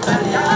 italiano.